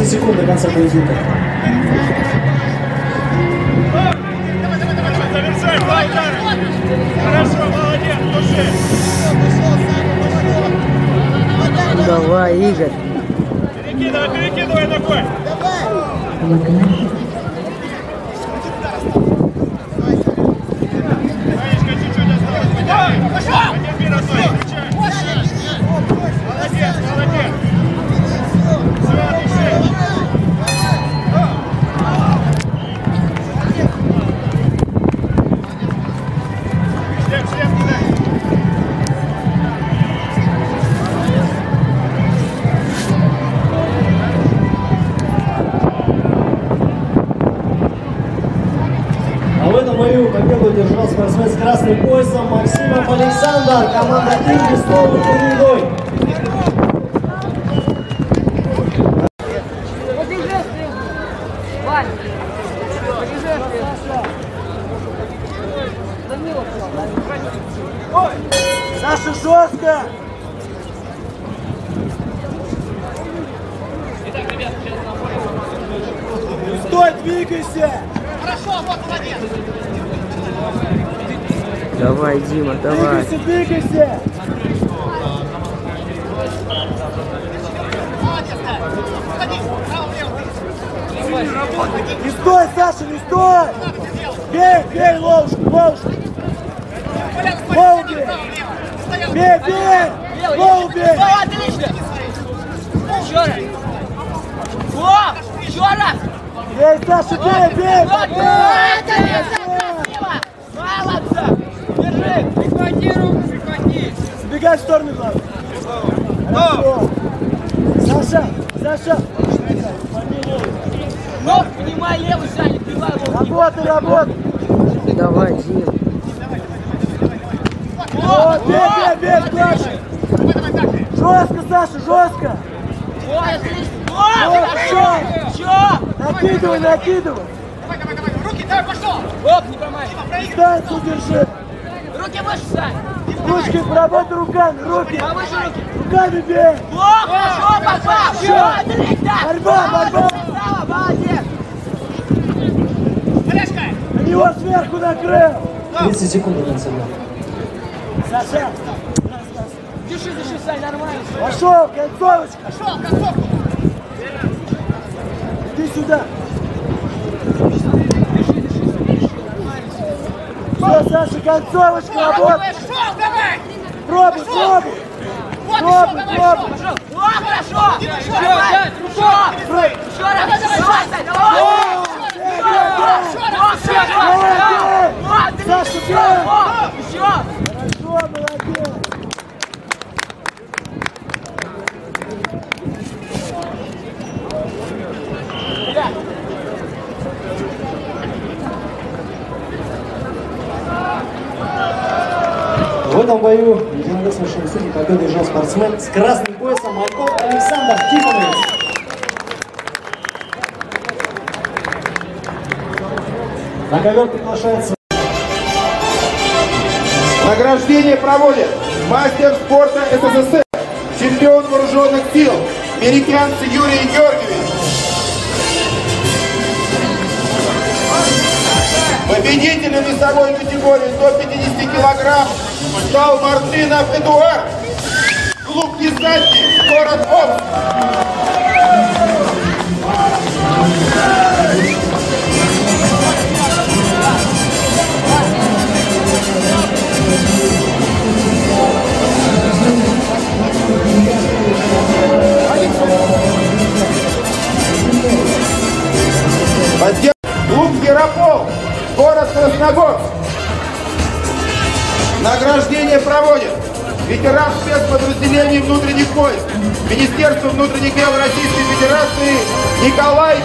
15 секунд до конца поединка. Давай, Игорь. Перекидывай, перекидывай ногой. Давай. Победу держал спортсмен с красным поясом Максимов Александр, команда Инги с новым турнирой. Саша, жестко! Стой, двигайся! Хорошо, вот, молодец! Давай, Дима, давай. Двигайся, двигайся! Не стой, Саша, не стой! Бей, бей! Колян, стой, Голуби! Бей, бей! Голову бей! отлично! Еще раз. О, еще раз. Бей, Саша, бей, бей! Бей! Работай, работай! Давай, Дима. Вот, бей, бей, бей, Саша! Давай, давай, так! Жестко, Саша, жестко! Вот, хорошо. Еще. Накидывай, накидывай! Давай, давай, давай! Руки, давай, пошло! Оп, не промай. Дистанцию держи! Руки выше ставь. Ручки, поработай руками, руки! Повыше руки. Руками бей! О, хорошо, попал. Все. Борьба, борьба! Молодец. Него сверху накрыл! 30 секунд конца боя. Саша, Дыши, дыши, Сань, нормально. пошел, концовочка! Пошел, концовку! Иди сюда! Все, Саша, концовочка, работай! Пошел, давай! Пробуй, пробуй! Пробуй, еще, пробуй! еще! О, хорошо. Еще, еще. Еще раз. Давай, Сань, давай. О, бей, бей, бей! Молодец! В этом бою единодушно судьи победу держал спортсмен с красным поясом Майкл Александр Тихонович. На ковер приглашается Награждение проводит мастер спорта СССР, чемпион вооруженных сил, американцы Юрий Георгиевич. Победителем весовой категории до 50 килограмм стал Мартынов Эдуард. Клуб Десантник, город Омск. Награждение проводит ветеран спецподразделений внутренних войск, Министерство внутренних дел Российской Федерации Николай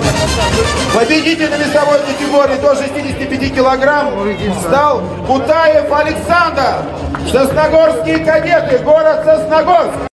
Часовских. Победителем весовой категории до 65 килограмм стал Кутаев Александр. Сосногорские кадеты, город Сосногорск.